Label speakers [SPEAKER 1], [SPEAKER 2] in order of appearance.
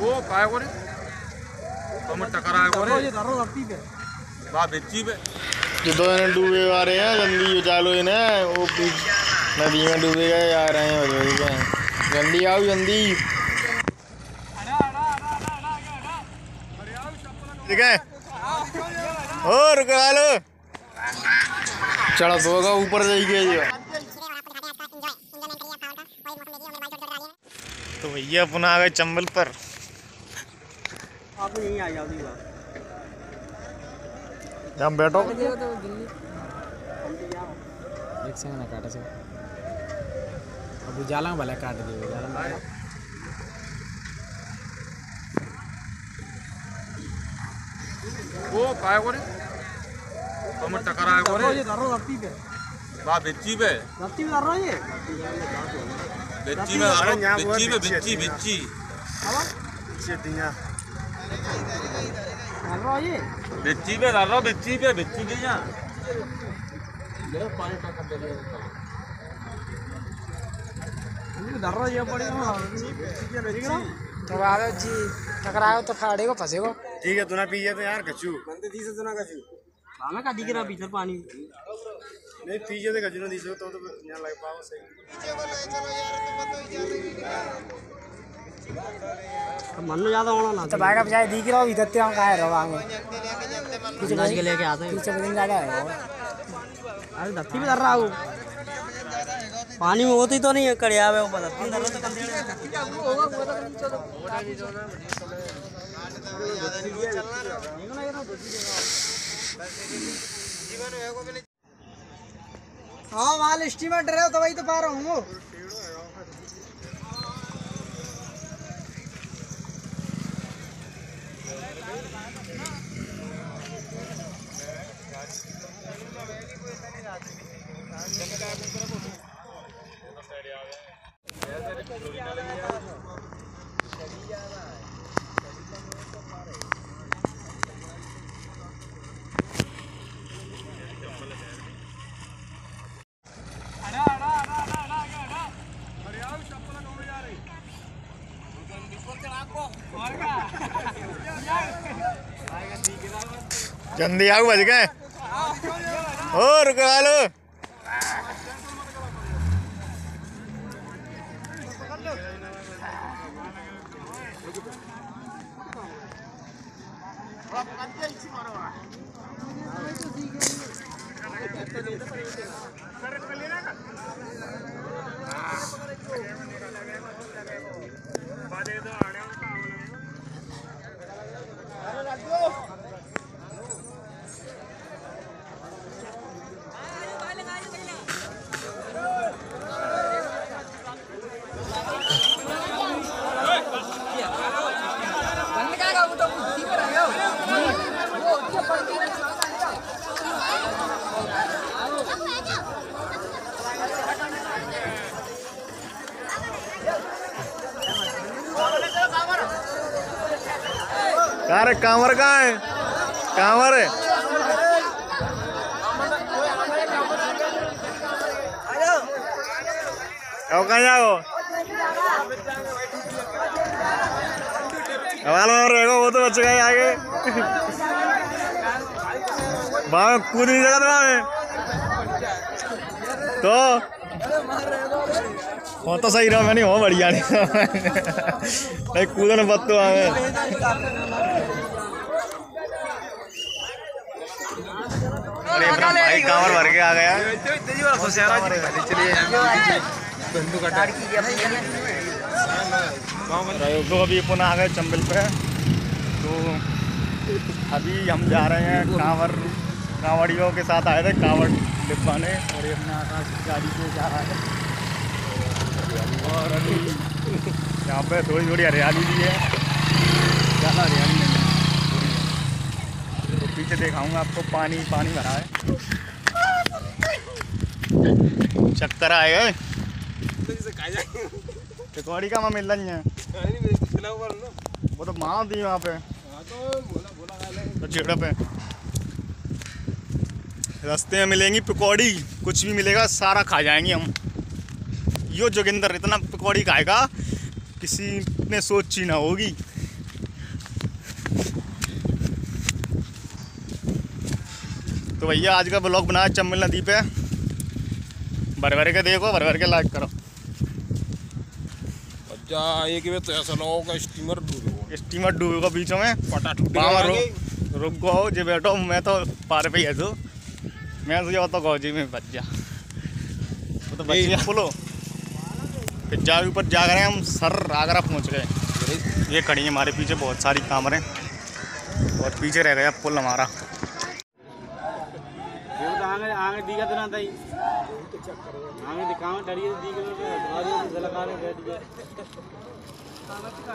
[SPEAKER 1] वो काय करे हम करे
[SPEAKER 2] ये धरो धरती पे
[SPEAKER 1] बा बेची पे
[SPEAKER 3] जो दो जने डूबे आ रहे हैं जल्दी उचालो इन्हें वो बीच नदी में डूबे गए आ रहे हैं जल्दी आओ जल्दी ठीक है? ओ रुका लो। चढ़ा तो होगा ऊपर जाइए ये तो भैया अपना आ गए चंबल पर।
[SPEAKER 2] आप यहीं आ जाओ दीवा
[SPEAKER 3] जहाँ बैठो
[SPEAKER 4] एक संग ना काटे से अब जाला भले काट दियो जाला
[SPEAKER 1] वो काय करे हम टकराए
[SPEAKER 2] धरो
[SPEAKER 1] करे
[SPEAKER 2] ये धरो धरती पे।
[SPEAKER 1] बा बेची पे।
[SPEAKER 2] धरती पे धरो ये?
[SPEAKER 1] बेची में धरो बेची पे बेची बेची
[SPEAKER 2] धरो ये
[SPEAKER 1] बेची पे धरो बेची पे बेची के यहाँ
[SPEAKER 2] है
[SPEAKER 4] तो आवे जी। टकराओ तो फाड़ेगो फंसेगो
[SPEAKER 3] ठीक है तू ना पी तो यार कचू
[SPEAKER 2] हमें का दिख रहा भीतर पानी।
[SPEAKER 3] नहीं पीछे से कचू ना दीजिए तो तो यहाँ लग पाओ सही।
[SPEAKER 2] तो मन में ज़्यादा होना ना
[SPEAKER 4] तो भाई का बजाय दिख रहा हो इधर ते हम काहे रवांगे पीछे
[SPEAKER 2] के लेके आते
[SPEAKER 4] पीछे ज़्यादा है
[SPEAKER 2] अरे धरती धर रहा हूँ पानी में होती तो नहीं है कड़िया में ऊपर धरती में धर रहा तो कंधे हाँ माल स्टीमर डरे हो तो वही तो पा रहा हूँ Gracias.
[SPEAKER 3] जल्दी आओ बज गए। ओ रुकवा लो। कहाँ रे कांवर कहाँ है? कांवर है। कहाँ जाओ? रहेगा वो तो का ही आगे। वहाँ कूद जगह तो? हो तो सही रहा, मैं नहीं हो बढ़िया नहीं कूदन बत तो अपना भाई कांवर भर के आ गया। चलिए तो अभी पुनः आ गए चंबल पे। तो अभी हम जा रहे हैं कांवर कांवड़ियों के साथ आए थे कांवड़ डिब्बाने। और ये अपना आकाश गाड़ी से जा रहा है। और अभी यहाँ पे थोड़ी थोड़ी हरियाली भी है। ज़्यादा हरियाली नहीं तो दिखाऊँगा आपको, पानी पानी भरा है। चक्कर आए गए टिकौड़ी का मिल रही है। वो तो माँ थी वहाँ पे। तो पे रास्ते में मिलेंगी पकौड़ी, कुछ भी मिलेगा, सारा खा जाएँगे हम। यो जोगिंदर, इतना पकौड़ी खाएगा, किसी ने सोची ना होगी। तो भैया आज का ब्लॉग बनाया चंबल नदी पे। भर भर के देखो भर भर के लाइक करो।
[SPEAKER 5] अच्छा एक में तो ऐसा ना होगा स्टीमर डूबेगा
[SPEAKER 3] स्टीमर डूबेगा बीचों में।
[SPEAKER 5] पटा टूट
[SPEAKER 3] रुक रुक गो जी बैठो मैं तो पार पे ही है तू। मैं तुझे तो गौजी में बच जा वो तो बच गया बोलो। फिर जा ऊपर जा रहे हैं हम सर आगरा पहुँच गए। ये खड़ी है हमारे पीछे बहुत सारी कामरें। और पीछे रह गया पुल हमारा।
[SPEAKER 1] आंगे आंगे दीगा तो ना था ही आंगे दिखाओ डरी है। दीगा में तो भारी तो झलका रहे बैठ गए। का